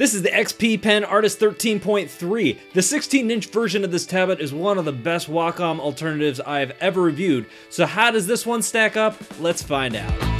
This is the XP Pen Artist 13.3. The 16-inch version of this tablet is one of the best Wacom alternatives I have ever reviewed. So how does this one stack up? Let's find out.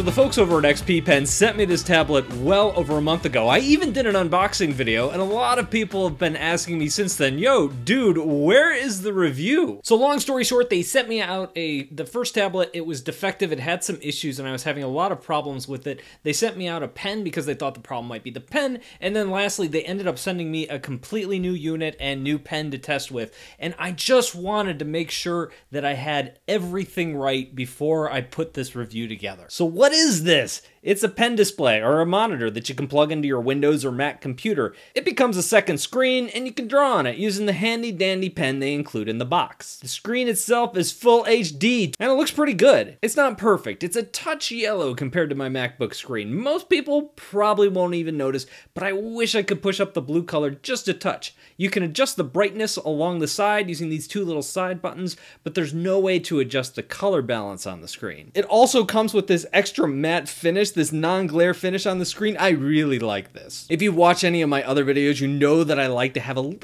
So the folks over at XP Pen sent me this tablet well over a month ago. I even did an unboxing video, and a lot of people have been asking me since then, yo, dude, where is the review? So long story short, they sent me out a the first tablet, it was defective, it had some issues, and I was having a lot of problems with it. They sent me out a pen because they thought the problem might be the pen, and then lastly, they ended up sending me a completely new unit and new pen to test with, and I just wanted to make sure that I had everything right before I put this review together. So what what is this? It's a pen display or a monitor that you can plug into your Windows or Mac computer. It becomes a second screen and you can draw on it using the handy dandy pen they include in the box. The screen itself is full HD and it looks pretty good. It's not perfect, it's a touch yellow compared to my MacBook screen. Most people probably won't even notice, but I wish I could push up the blue color just a touch. You can adjust the brightness along the side using these two little side buttons, but there's no way to adjust the color balance on the screen. It also comes with this extra matte finish this non-glare finish on the screen. I really like this. If you watch any of my other videos, you know that I like to have a little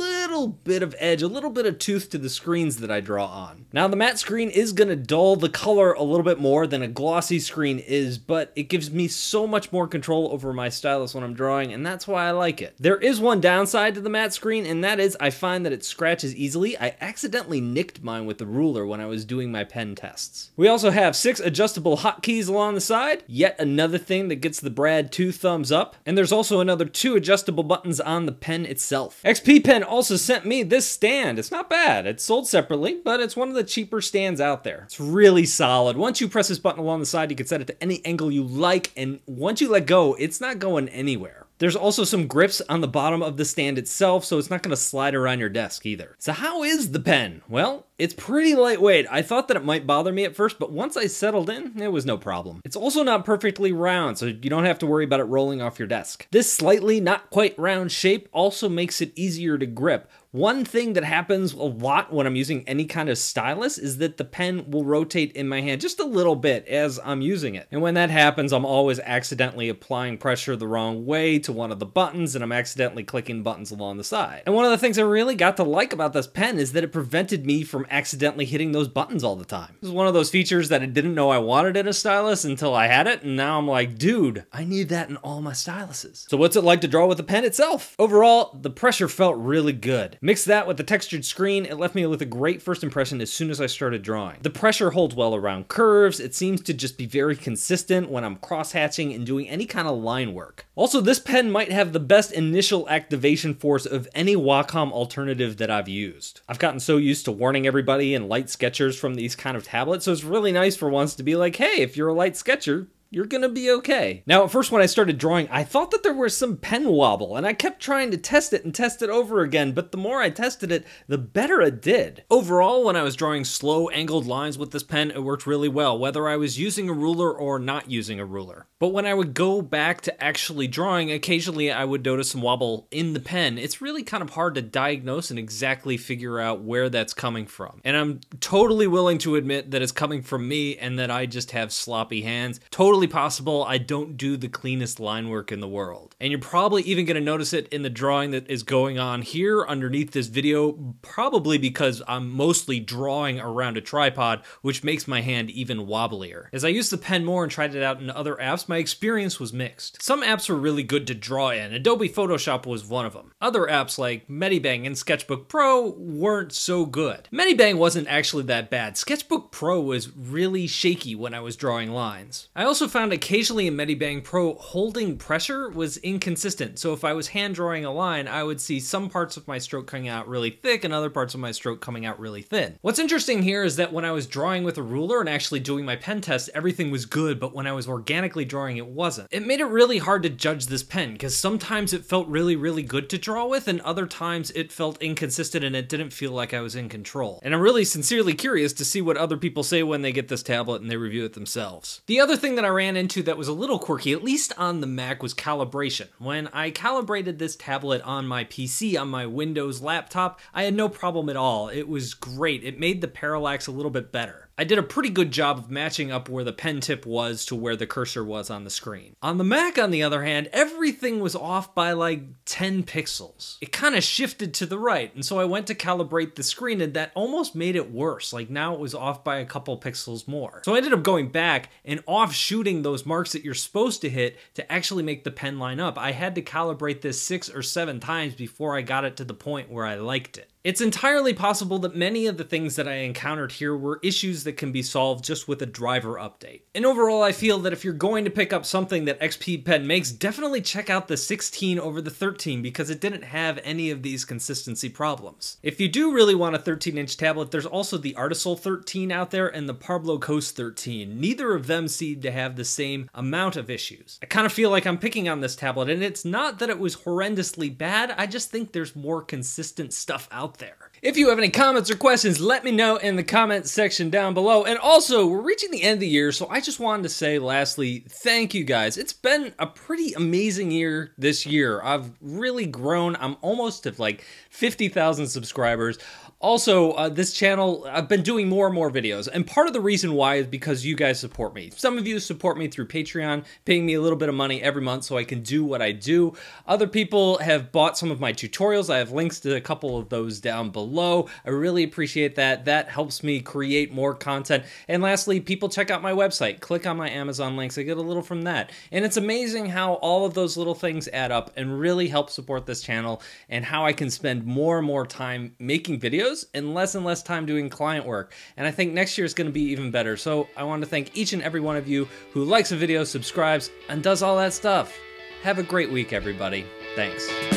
bit of edge, a little bit of tooth to the screens that I draw on. Now the matte screen is going to dull the color a little bit more than a glossy screen is, but it gives me so much more control over my stylus when I'm drawing, and that's why I like it. There is one downside to the matte screen, and that is I find that it scratches easily. I accidentally nicked mine with the ruler when I was doing my pen tests. We also have six adjustable hotkeys along the side, yet another another thing that gets the Brad two thumbs up, and there's also another two adjustable buttons on the pen itself. XP Pen also sent me this stand. It's not bad. It's sold separately, but it's one of the cheaper stands out there. It's really solid. Once you press this button along the side, you can set it to any angle you like, and once you let go, it's not going anywhere. There's also some grips on the bottom of the stand itself, so it's not going to slide around your desk either. So how is the pen? Well, it's pretty lightweight. I thought that it might bother me at first, but once I settled in, it was no problem. It's also not perfectly round, so you don't have to worry about it rolling off your desk. This slightly not quite round shape also makes it easier to grip, one thing that happens a lot when I'm using any kind of stylus is that the pen will rotate in my hand just a little bit as I'm using it. And when that happens, I'm always accidentally applying pressure the wrong way to one of the buttons and I'm accidentally clicking buttons along the side. And one of the things I really got to like about this pen is that it prevented me from accidentally hitting those buttons all the time. This is one of those features that I didn't know I wanted in a stylus until I had it, and now I'm like, dude, I need that in all my styluses. So what's it like to draw with the pen itself? Overall, the pressure felt really good. Mix that with the textured screen, it left me with a great first impression as soon as I started drawing. The pressure holds well around curves, it seems to just be very consistent when I'm cross-hatching and doing any kind of line work. Also, this pen might have the best initial activation force of any Wacom alternative that I've used. I've gotten so used to warning everybody and light sketchers from these kind of tablets, so it's really nice for once to be like, hey, if you're a light sketcher, you're gonna be okay. Now, at first when I started drawing, I thought that there was some pen wobble, and I kept trying to test it and test it over again, but the more I tested it, the better it did. Overall, when I was drawing slow angled lines with this pen, it worked really well, whether I was using a ruler or not using a ruler. But when I would go back to actually drawing, occasionally I would notice some wobble in the pen. It's really kind of hard to diagnose and exactly figure out where that's coming from. And I'm totally willing to admit that it's coming from me and that I just have sloppy hands. Totally totally possible I don't do the cleanest line work in the world. And you're probably even going to notice it in the drawing that is going on here underneath this video, probably because I'm mostly drawing around a tripod, which makes my hand even wobblier. As I used the pen more and tried it out in other apps, my experience was mixed. Some apps were really good to draw in. Adobe Photoshop was one of them. Other apps like Medibang and Sketchbook Pro weren't so good. Medibang wasn't actually that bad. Sketchbook Pro was really shaky when I was drawing lines. I also found occasionally in Medibang Pro holding pressure was inconsistent. So if I was hand drawing a line, I would see some parts of my stroke coming out really thick and other parts of my stroke coming out really thin. What's interesting here is that when I was drawing with a ruler and actually doing my pen test, everything was good, but when I was organically drawing, it wasn't. It made it really hard to judge this pen because sometimes it felt really, really good to draw with and other times it felt inconsistent and it didn't feel like I was in control. And I'm really sincerely curious to see what other people say when they get this tablet and they review it themselves. The other thing that I ran into that was a little quirky, at least on the Mac, was calibration. When I calibrated this tablet on my PC, on my Windows laptop, I had no problem at all. It was great. It made the parallax a little bit better. I did a pretty good job of matching up where the pen tip was to where the cursor was on the screen. On the Mac, on the other hand, everything was off by like 10 pixels. It kind of shifted to the right, and so I went to calibrate the screen, and that almost made it worse. Like now it was off by a couple pixels more. So I ended up going back and offshooting those marks that you're supposed to hit to actually make the pen line up. I had to calibrate this six or seven times before I got it to the point where I liked it. It's entirely possible that many of the things that I encountered here were issues that can be solved just with a driver update. And overall, I feel that if you're going to pick up something that XP Pen makes, definitely check out the 16 over the 13 because it didn't have any of these consistency problems. If you do really want a 13-inch tablet, there's also the Artisul 13 out there and the Parblo Coast 13. Neither of them seem to have the same amount of issues. I kind of feel like I'm picking on this tablet, and it's not that it was horrendously bad, I just think there's more consistent stuff there. If you have any comments or questions, let me know in the comment section down below. And also, we're reaching the end of the year, so I just wanted to say lastly, thank you guys. It's been a pretty amazing year this year. I've really grown. I'm almost at like 50,000 subscribers. Also, uh, this channel, I've been doing more and more videos, and part of the reason why is because you guys support me. Some of you support me through Patreon, paying me a little bit of money every month so I can do what I do. Other people have bought some of my tutorials. I have links to a couple of those down below. I really appreciate that. That helps me create more content. And lastly, people check out my website. Click on my Amazon links. I get a little from that. And it's amazing how all of those little things add up and really help support this channel and how I can spend more and more time making videos and less and less time doing client work. And I think next year is going to be even better. So I want to thank each and every one of you who likes a video, subscribes, and does all that stuff. Have a great week, everybody. Thanks.